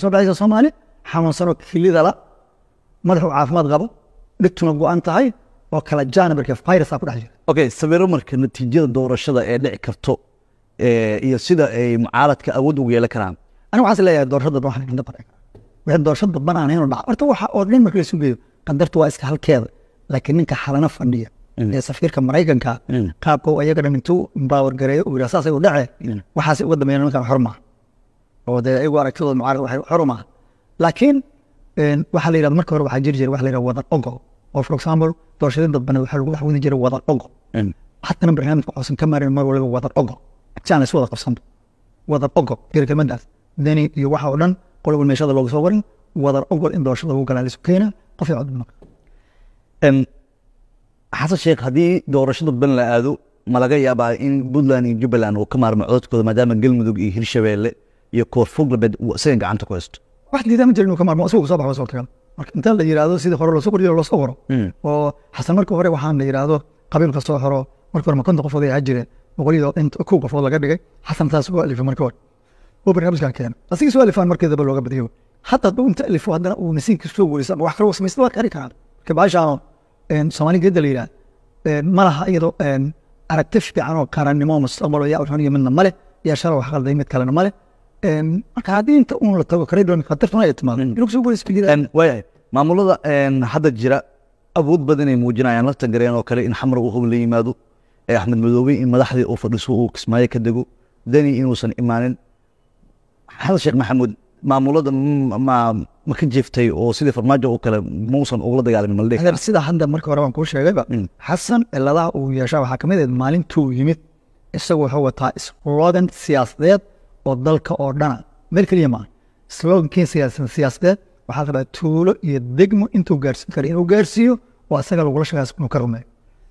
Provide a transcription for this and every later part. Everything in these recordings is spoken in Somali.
soo dhacaysa soomaali xanuunsanoo kilida la madaxu caafimaad qabo dhigtuna go-an tahay oo kala jaana marka virusaa ku dhex jira okay sawiro marka natiijada doorashada ee dhici karto iyo sida ay mucaaradka awood ugu yeelan karaan. Aniga waxaan is leeyahay doorashada dadban waxaan inta badan wixii doorasho dadban aan ahayn oo dhaca horta waxa oo dhan marka la isu geeyo qadartu waa iska halkeeda laakiin ninka xalana fadhiya ee safiirka maraykanka Mm. qaabka uu ayaga dhan intuu baawar gareeyo uu yidhaha saasay u dhacee Mm. waxaas uga dambeeyana ninkan xor maaha oo dee iyagu aragtidooda mucaarad waxay xor maaha laakiin waxaa la yidhahda marka hore waxaa jiri jira waxa la yidhahda wadan ogol oo for example doorashadii dadbaneed waxaa lagu waxwadi jiray wadan ogol haddana barnaamijka waxuusan ka marin mar waliba wadan ogol si aan la isu wada qabsanto wadan ogol jira kelmadaas deni iyo waxa oo dhan qolobal meeshada looga soo warin wadan ogol in doorashada lagu galaa laisu keena qof cod Em, xasan sheekh haddii doorashada ban la aado ma laga yaabaa in puntland iyo jubbaland uu ka maarmo codadkooda maadaama galmudug iyo hirshabeelle iyo koonfur galbeed uu isaga gacanta ku haysto. Wax diidaa ma jirin ka maarmo isagu soo baxo suurtagal marka inta la yidhaahdo sidii hore loosoo kordhiyo loosoo waro. Oo xasan marka hore waxaan la yidhaahdo qabiil kastoo xoro marka hore ma konton qofood ay jireen. Boqoliyo inta kow qofood laga dhigay. Xasan taas uga alifay marka hore. Oo barnaamijkan keena asigii soo alifaan markeedaba looga badiyo. Hadda hadduu inta alifo haddana uu nasiinka soo weysa ama wax kale samaysta waa kari karaa marka baashaano soomaali geedda la yidhaah ma laha iyadoo aragti fiican oo qarannimo mustaqbal oo yaa uxuniyo midna male yaa shala wax qalday mid kalena male marka haddii inta uun la tago kareydon khatartuna ay timaado Mm. inuu soo weysa jira Em, waayahay maamulada hadda jira awood badan ay muujinayaan lafta gareen oo kale in xamar uu hub la yimaado ee axmed madoobe in madaxdii uu fadhiso uu kismaayo ka dego deni inuusan imaanin xasan sheekh maxamuud maamulada ma ka jeeftay oo sidii farmaajo oo kale muusan ugula dagaalamin Hadal sida hadda marka hore waan kuu sheegayba Mm. xasan ciladaha uu yeeshaa waxaa ka mid ahayd maalintuu yimid isagu wuxuu wataa slogan siyaasadeed oo dalka oo dhana meel keliya maaha slogankii siyaasa- siyaasadeed waxaa la rabaa tuulo iyo degmo intuu gaarsiin kara inuu gaarsiiyo oo asaga lagula shaqeys inuu ka rumeeyo.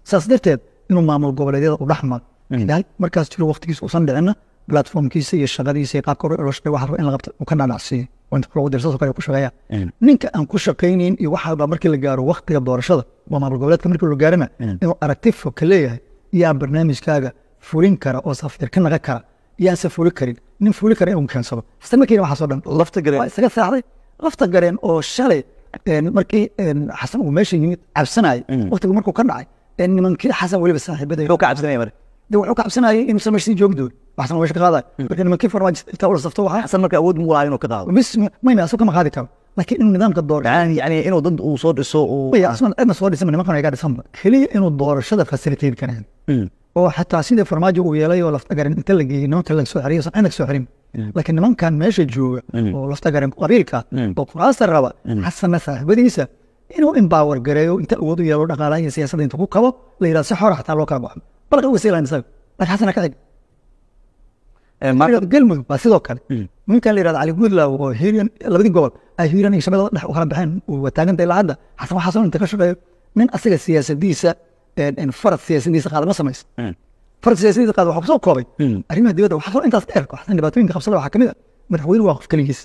Saas darteed inuu maamul goboleedyada u dhex maro. Mm. Markaas jiro waqtigiisa uusan dhicinna platformkiisa iyo shaqadiisa iyo qaabka loo shaqeeyo waxa la rabaa in la qabto. Uu ka dhaadhacsiiyo oo inta loogu dirsaso kale ku shaqeeya Mm. ninka aan ku shaqaynayn iyo waxa baa markii la gaaro waqtiga doorashada waa maamul goboleedka markii la gaarana Mm. inuu aragti fog ka leeyahay yaa barnaamijkaaga fulin kara oo safiir ka naga kara yaanse fuli karin nin fuli kara inuu keensado isla markiina waxaasoo dhan lafta gareen waa isaga saaxday lafta gareen oo shalay markii xasan uu meesha yimid cabsanayay waqtigu markuu ka dhacay nimankii xasan weliba saaxiibada ka cabsanaya mare de wuxuu ka cabsanayay inuusan meesha sii joogi doonin waxsan meesha ka qaadayo marka nimankii farmaajo intaa ula safto waxaa xasan marka awood mu laha inuu ka qaado mis mayna asoo kama qaadi karo laakiin inuu nidaamka doorasho yani inuu dad uu soo dhiso uu cidna soo dhisan nimankan ka dhisanba keliya inuu doorashada facilitate kareen Mm. Oo xataa sidii farmaajo uu yeelay oo laftagaran inta la geeyey nimanka laga soo xiriyo san cidna soo xirin Mm. laakiin nimankan meesha jooga oo laftagaran qabiilka oo kuraasta raba xasanna saaxiibadiisa inuu empower gareeyo inta awood u yeelo dhaqaalaha iyo siyaasadda inta ku kabo la yidhahdo si xora xataa loo kala baxo. Balqa uga siilan isaga laakiin xasana ka xig galmudug waa sidoo kale. Mm. ninkan la yidhahdo cali gudlaw oo hiiryan labadii gobol ay hiiryan iyo shabeellada dhex u kala baxeen uu wataaganta ilaa hadda xasan waxaasoo inta ka shaqeeyo. Nin asaga siyaasadiisa farad siyaasadiisa qaada ma samaysa Mm. farad siyaasadiisa qaada waxaa ku soo koobay. Mm. arrimaha dibadda waxaa intaas dheer xasan dhibaatooyinka qabsada waxaa ka mid a madaxweyne waa qof keligiis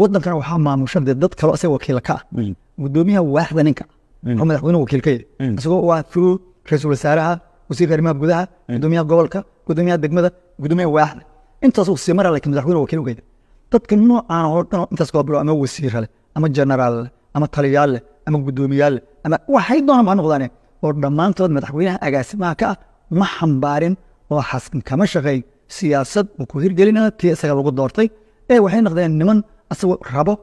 wadankana waxaa maamusha dee dad kaloo asaga wakiila ka ah. Mm. gudoomiyaha waaxda ninka. Oo madaxweyne wakiil ka yahay isagoo waa through ra'iisul wasaaraha wasiirka arrimaha gudaha gudoomiyaha gobolka gudoomiyaha degmada gudoomiyaha waaxda. Intaasuu sii mara laakiin madaxweyne wakiil yahay dadka noocaan oo dhan intaas gooblo ama wasiir leh ama generaal leh ama taliyaal leh ama gudoomiyaal leh ama waxay doonaan ba ha noqdaane oo dhammaantood madaxweynaha agaasimaha ka ah ma xambaarin oo xasan kama shaqeyn siyaasad uu ku hirgelinaya tii isaga lagu doortay ee waxay noqdeen niman asagoo rabo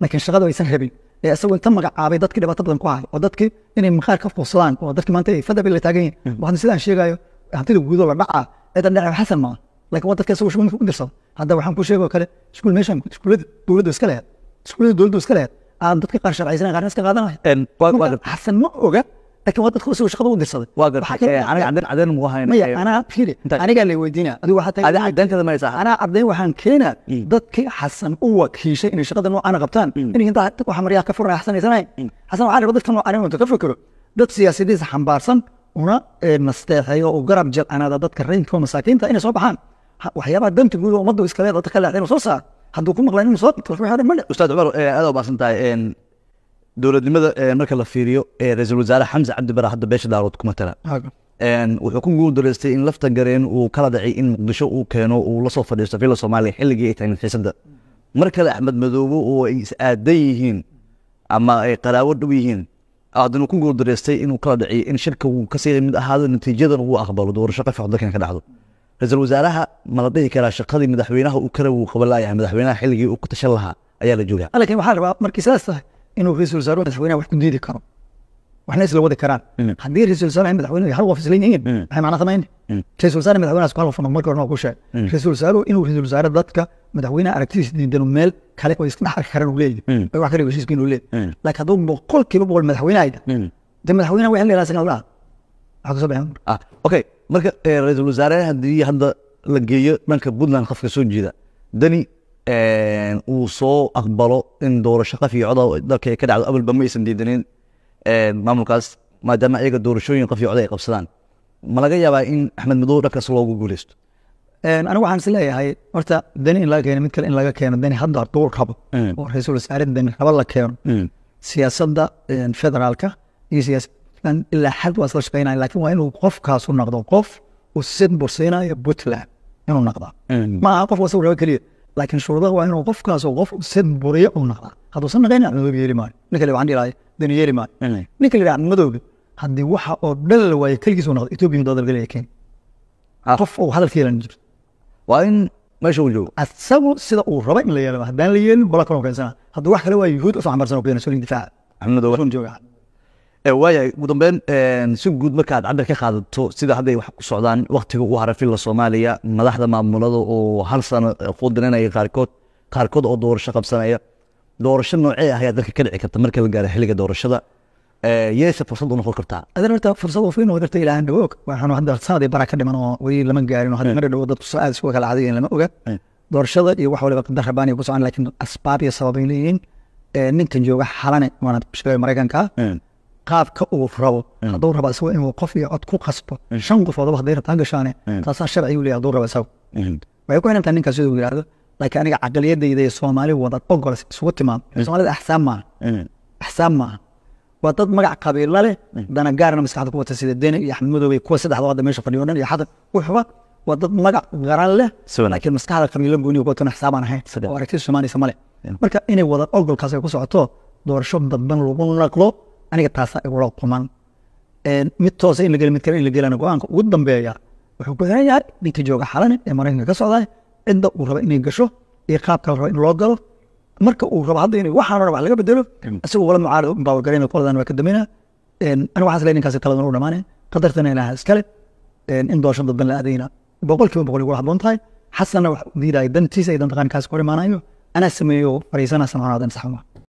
laakiin shaqada aysan rabin ee isagoo inta magacaabay dadkii dhibaato badan ku hayo oo dadkii inay maqaar ka fuusadaan oo dadkii maanta ay fadda la taagan yihiin waxaan sidaan sheegayo hantida guudo la dhacaa ciidan dhaca xasan maa laakiin waa dadka isagoo shughulka u dirsada hadda waxaan ku sheegoo kale iskuul meeshan iskuullada dowladdu iska lehed iskuullada dowladdu iska lehed aan dadka qaar sharcaysanay qaarna iska qaadanaya xasan ma oga laakiin waa dadka isagoo shaqada u dirsaday anigaa la weydiina anaa arday waxaan keenaa Mm. dadkii xasan u wakiishay inay shaqada noocaana qabtaan waxa maryaa ka furanaya xasanaysanayn xasan waxaa raba dadka noocan inuu ka fikiro dad siyaasadiisa xambaarsan una nasteexeeyo oo garab jelcanaada dadka rayinka oo masaakiinta inay soo baxaan Ha- waxyaabaha danta guud oo ummaddu iska leeda dadka leexda inuu soo saaro hadduu ku maqlaan inuu soo dhigto ma ustaad cumar aad u baasan tahay en, dowladnimada marka la fiiriyo ra'iisul wasaare xamse cabdi bare hadda beesha daarood ku matala En, wuxuu ku guuldareystay in lafta gareen uu kala dhacay in muqdisho uu keeno uu la soo fadhiisto villa soomaaliya xilligii ay tahay xiisada mar kale axmed madoobe oo ay is aadan yihiin ama ay qaraabo dhow yihiin haddana ku guuldareystay inuu kala dhiciyo in shirka uu ka sii mid ahaado natiijadan uu aqbalo doorasho qafi dalkan ka dhacdo. Ra'iisul wasaaraha ma la dhihi karaa shaqadii madaxweynaha uu kale uu qaban madaxweynaha xilligii uu ku tashan lahaa ayaa la joogaa. Laakiin waxaa rabaa markii sidaas tahay inuu ra'iisul wasaaruhu madaxweynaha wax ku diidi karo waxna isla wadi karaan haddii ra'iisul wasaaraha madaxweynuhu hal qof isla yihiin maxay macna samayn Mm. ra'iisul wasaare madaxweynahaas ku hal qofna marka horena ku sheeg ra'iisul wasaaruhu inuu ra'iisul wasaare dadka madaxweynaha aragtidiisa diidanu meel kale oo iska dhex arki karaan uu leeyahay Mm. ay wax ka dhigo heshiiska inuu leeyahay laakiin hadduu boqol kiiba boqol madaxweyne ayda dee madaxweynaha waxay leedahay sagal dhaha waxaa ka soo baxeen okay marka ra'iisul wasaare haddii hadda la geeyo dhanka puntland qofka soo jeeda dani uu soo aqbalo in doorasho qaf iyo coda dalka ka dhacdo abalba ma aysan diidanin maamulkaas maadaama ayaga doorashooyin qaf iyo coda ay qabsadaan. Ma laga yaabaa in axmed madow dhankaas loogu guuleysto anigu waxaan is leeyahay horta dani in laga keeno mid kale in laga keeno dani hadda rabo Mm. oo ra'iisul wasaare dani rabo la keeno. Siyaasadda een, federaalka iyo siyaasaddan ilaa xad waa isla shaqeynaya laakiin waa inuu qofkaasu noqdo qof uu sid bursiinayo puntland inuu noqdaa ma aha qof wasagu rabo keliya laakiin shuruudaha waa inuu qofkaasu qof buriyo uu noqdaa hadduusan naqayn axmedoobe yeeli maayo ninka dhihi lahay dani yeeli maayo ninka la yidhaha axmedoobe haddii waxa oo dhan la waayo keligiis uu noqdo etoobiya doo dalgalaya kenya qof uu hadalka yeelan jirto waa in meesha uu joogo asagu sida uu raba in la yeelo haddaan la yeelin bola kaloo keensana hadduu wax kale waa yuhuud u soo xambaarsan oo keenayso nin difaaca run jooga Eh, waayahay ugu dambeyn een, si guud markaad cabir ka qaadato sida hadday wax ku socdaan waktiga ugu hara filla soomaaliya madaxda maamulada oo hal sano eh, quudinanaya qaarkood qaarkood oo doorasho qabsanaya. Doorasho noocee ah ayaa dalka ka dhici karta marka la gaaro xilliga doorashada. Eh, yeese fursad u noqon kartaa. Adan horta fursad uu fiin darta ilaahan dhawo og. Waxaanu hadda sanadii bara ka dhiman oo weli lama gaarin oo hadda mara dhawo dadku aad isku kala cadayin lama oga. Doorashada iyo wax waliba qadar rabaani ku socon laakiin asbaab iyo sababay leeyihiin. Ee, ninkan jooga xalane waana sheegay maraykanka qaabka uu rabo hadduu rabo isago inuu qof iyo cod ku qasbo shan qofoodaba hadday rabtaan gashaane taasaa sharci u leeyahay hadduu rabo isago waxay ku xiran tahay ninkaas siduu yidhaahdo laakiin aniga caqliyadayda iyo soomaali wada ogol isugu timaado. Soomaalida axsaab maaha. Axsaab maaha. Waa dad magac qabiilo leh dana gaarna maskaxda ku wata sida deni iyo axmed kuwa saddexda hadda meesha fadhiyo dhan iyo xadan wuxuba waa dad magac garan leh laakiin maskaxda qabiilo gooniga ku watan axsaabaan ahayn. Oo aragtida soomaaliysa male marka inay wada ogolkaas ay ku socoto doorasho dadban lagu naqlo aniga taasaa igula quman Een, mid toosa in la mid kale in la gelana go'aanka ugu dambeeya wuxuu ku xiran yahay ninka jooga xalane ee maraykanka ka socdaa cidda uu raba inay gasho iyo qaabka la raba in loo galo. Marka uu rabo hadda inay waxaan raba wax laga bedelo. Isagoo wala mucaarad u baawargarayna qoladan waa ka dambeynaa aniga waxaas leeyahay ninkaasi taladan u dhamaanay qadartana ilaha iskale in doorasho dadban la aadayna. Boqol kiiba boqol igula habboon tahay. Xasanna wax diidaya dantiisa iyo dantaqaankaas ku hor imaanayo. Anaa sameeyo fariisana samcanadan saxma